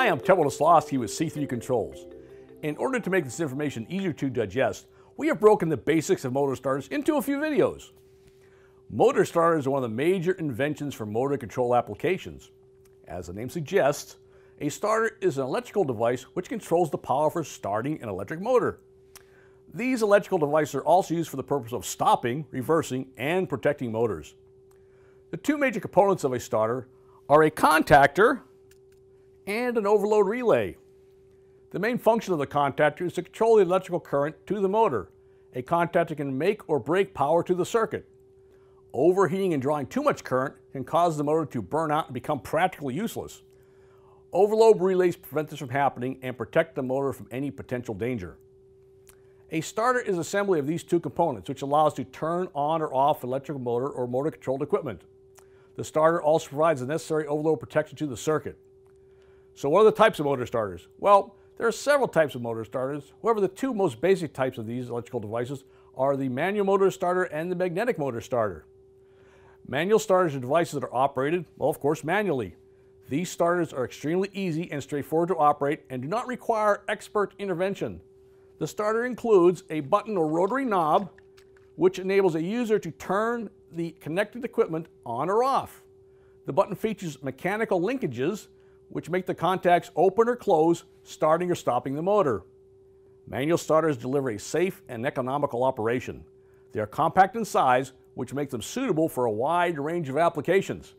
Hi, I'm Kevin Oslowski with C3 Controls. In order to make this information easier to digest, we have broken the basics of motor starters into a few videos. Motor starters are one of the major inventions for motor control applications. As the name suggests, a starter is an electrical device which controls the power for starting an electric motor. These electrical devices are also used for the purpose of stopping, reversing, and protecting motors. The two major components of a starter are a contactor and an overload relay. The main function of the contactor is to control the electrical current to the motor. A contactor can make or break power to the circuit. Overheating and drawing too much current can cause the motor to burn out and become practically useless. Overload relays prevent this from happening and protect the motor from any potential danger. A starter is assembly of these two components, which allows to turn on or off electrical motor or motor controlled equipment. The starter also provides the necessary overload protection to the circuit. So what are the types of motor starters? Well, there are several types of motor starters. However, the two most basic types of these electrical devices are the manual motor starter and the magnetic motor starter. Manual starters are devices that are operated, well, of course, manually. These starters are extremely easy and straightforward to operate and do not require expert intervention. The starter includes a button or rotary knob, which enables a user to turn the connected equipment on or off. The button features mechanical linkages which make the contacts open or close, starting or stopping the motor. Manual starters deliver a safe and economical operation. They are compact in size, which makes them suitable for a wide range of applications.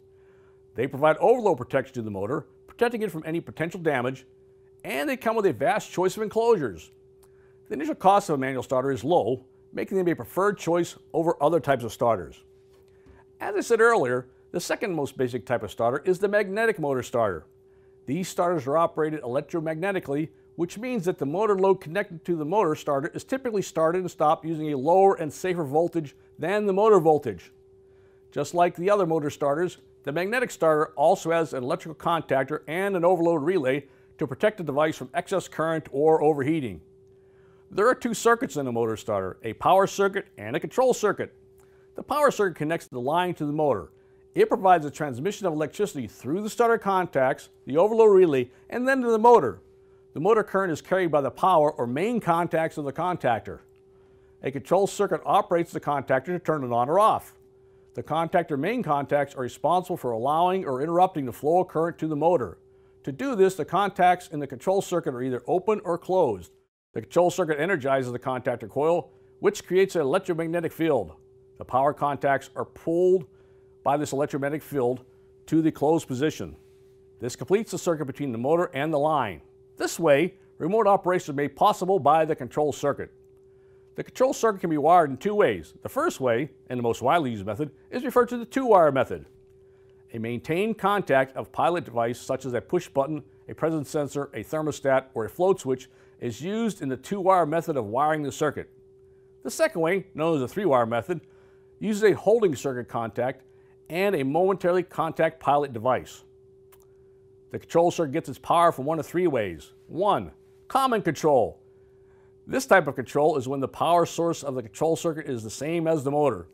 They provide overload protection to the motor, protecting it from any potential damage, and they come with a vast choice of enclosures. The initial cost of a manual starter is low, making them a preferred choice over other types of starters. As I said earlier, the second most basic type of starter is the magnetic motor starter. These starters are operated electromagnetically, which means that the motor load connected to the motor starter is typically started and stopped using a lower and safer voltage than the motor voltage. Just like the other motor starters, the magnetic starter also has an electrical contactor and an overload relay to protect the device from excess current or overheating. There are two circuits in a motor starter, a power circuit and a control circuit. The power circuit connects the line to the motor. It provides a transmission of electricity through the starter contacts, the overload relay, and then to the motor. The motor current is carried by the power or main contacts of the contactor. A control circuit operates the contactor to turn it on or off. The contactor main contacts are responsible for allowing or interrupting the flow of current to the motor. To do this, the contacts in the control circuit are either open or closed. The control circuit energizes the contactor coil, which creates an electromagnetic field. The power contacts are pulled by this electromagnetic field to the closed position. This completes the circuit between the motor and the line. This way, remote operation is made possible by the control circuit. The control circuit can be wired in two ways. The first way, and the most widely used method, is referred to the two-wire method. A maintained contact of pilot device such as a push button, a presence sensor, a thermostat, or a float switch is used in the two-wire method of wiring the circuit. The second way, known as the three-wire method, uses a holding circuit contact and a momentarily contact pilot device. The control circuit gets its power from one of three ways. One, common control. This type of control is when the power source of the control circuit is the same as the motor.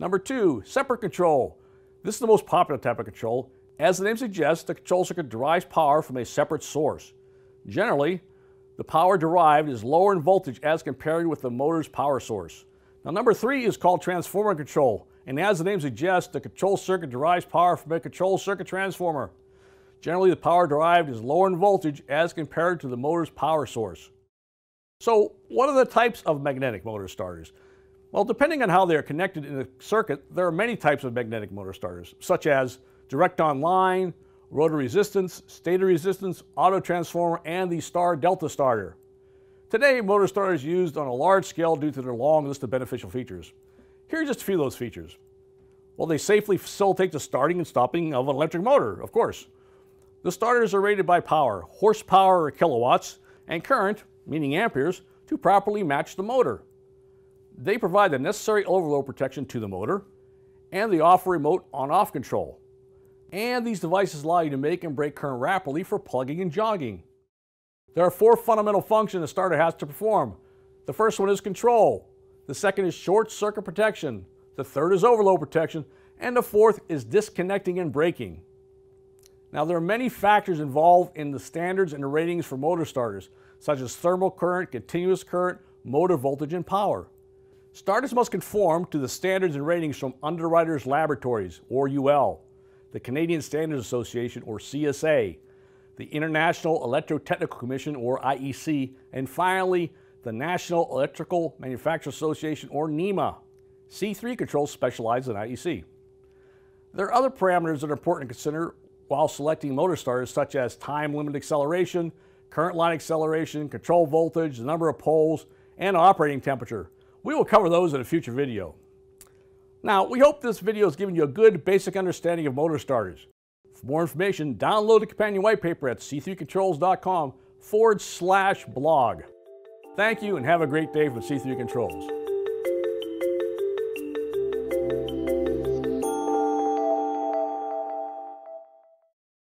Number two, separate control. This is the most popular type of control. As the name suggests, the control circuit derives power from a separate source. Generally, the power derived is lower in voltage as compared with the motor's power source. Now number three is called transformer control. And as the name suggests, the control circuit derives power from a control circuit transformer. Generally, the power derived is lower in voltage as compared to the motor's power source. So what are the types of magnetic motor starters? Well, depending on how they are connected in the circuit, there are many types of magnetic motor starters, such as direct-on-line, rotor resistance, stator resistance, auto transformer, and the star delta starter. Today, motor starters used on a large scale due to their long list of beneficial features. Here are just a few of those features. Well, they safely facilitate the starting and stopping of an electric motor, of course. The starters are rated by power, horsepower or kilowatts, and current, meaning amperes, to properly match the motor. They provide the necessary overload protection to the motor, and they offer remote on-off control. And these devices allow you to make and break current rapidly for plugging and jogging. There are four fundamental functions a starter has to perform. The first one is control. The second is short circuit protection. The third is overload protection. And the fourth is disconnecting and braking. Now, there are many factors involved in the standards and the ratings for motor starters, such as thermal current, continuous current, motor voltage, and power. Starters must conform to the standards and ratings from Underwriters Laboratories, or UL, the Canadian Standards Association, or CSA, the International Electrotechnical Commission, or IEC, and finally, the National Electrical Manufacturers Association, or NEMA. C3 controls specialize in IEC. There are other parameters that are important to consider while selecting motor starters, such as time limit acceleration, current line acceleration, control voltage, the number of poles, and operating temperature. We will cover those in a future video. Now, we hope this video has given you a good basic understanding of motor starters. For more information, download the companion white paper at c3controls.com forward slash blog. Thank you and have a great day from C3 Controls.